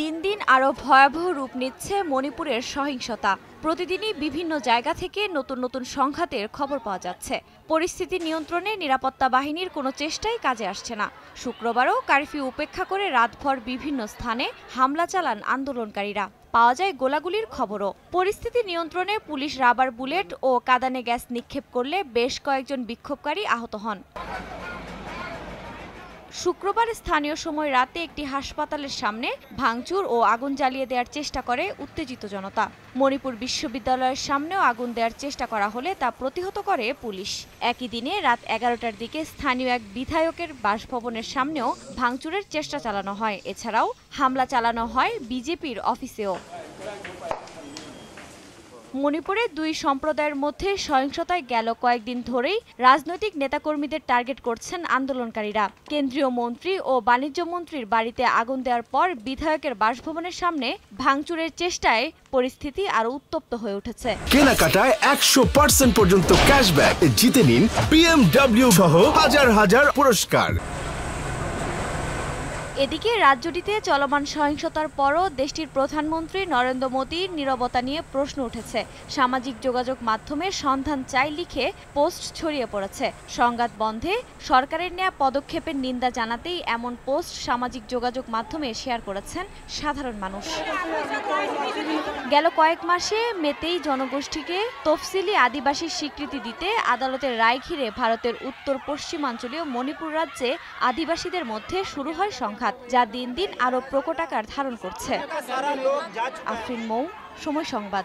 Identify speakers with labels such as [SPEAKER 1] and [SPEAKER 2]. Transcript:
[SPEAKER 1] দিন দিন আরও ভয়াবহ রূপ নিচ্ছে মণিপুরের সহিংসতা। প্রতিদিনই বিভিন্ন জায়গা থেকে নতুন নতুন সংঘাতের খবর পাওয়া যাচ্ছে। পরিস্থিতি নিয়ন্ত্রণে নিরাপত্তা বাহিনীর কোনো চেষ্টাই কাজে আসছে না। শুক্রবারও কারফিউ উপেক্ষা করে রাতভর বিভিন্ন স্থানে হামলা চালান আন্দোলনকারীরা। পাওয়া যায় গোলাগুলির খবরও। পরিস্থিতি নিয়ন্ত্রণে পুলিশ রাবার বুলেট ও কাদানে গ্যাস নিক্ষেপ করলে বেশ কয়েকজন বিক্ষোভকারী আহত হন। শুক্রবার স্থানীয় সময় রাতে একটি হাসপাতালের সামনে ভাঙচুর ও আগুন জ্বালিয়ে দেওয়ার চেষ্টা করে উত্তেজিত জনতা। মণিপুর বিশ্ববিদ্যালয়ের সামনেও আগুন দেওয়ার চেষ্টা করা হলে তা প্রতিহত করে পুলিশ। একই দিনে রাত এগারোটার দিকে স্থানীয় এক বিধায়কের বাসভবনের সামনেও ভাঙচুরের চেষ্টা চালানো হয়। এছাড়াও হামলা চালানো হয় বিজেপির অফিসেও। মণিপুরে দুই সম্প্রদায়ের মধ্যে সহিংসতায় গেল কয়েকদিন ধরেই রাজনৈতিক নেতাকর্মীদের টার্গেট করছেন আন্দোলনকারীরা। কেন্দ্রীয় মন্ত্রী ও বাণিজ্য মন্ত্রীর বাড়িতে আগুন দেওয়ার পর বিধায়কের বাসভবনের সামনে ভাঙচুরের চেষ্টায় পরিস্থিতি আরও উত্তপ্ত হয়ে উঠেছে।
[SPEAKER 2] কেনাকাটায় একশো পার্সেন্ট পর্যন্ত ক্যাশব্যাক জিতে নিন বিএমডব্লিউ সহ হাজার হাজার পুরস্কার।
[SPEAKER 1] এদিকে রাজ্যটিতে চলমান সহিংসতার পরও দেশটির প্রধানমন্ত্রী নরেন্দ্র মোদীর নীরবতা নিয়ে প্রশ্ন উঠেছে। সামাজিক যোগাযোগ মাধ্যমে সন্ধান চাই লিখে পোস্ট ছড়িয়ে পড়েছে। সংঘাত বন্ধে সরকারের নেওয়া পদক্ষেপের নিন্দা জানাতেই এমন পোস্ট সামাজিক যোগাযোগ মাধ্যমে শেয়ার করেছেন সাধারণ মানুষ। গেল কয়েক মাসে মেতেই জনগোষ্ঠীকে তফসিলি আদিবাসীর স্বীকৃতি দিতে আদালতের রায় ঘিরে ভারতের উত্তর পশ্চিমাঞ্চলীয় মণিপুর রাজ্যে আদিবাসীদের মধ্যে শুরু হয় সংঘাত। যা দিন দিন আরও প্রকট আকার ধারণ করছে। আফরিন মৌ সময় সংবাদ।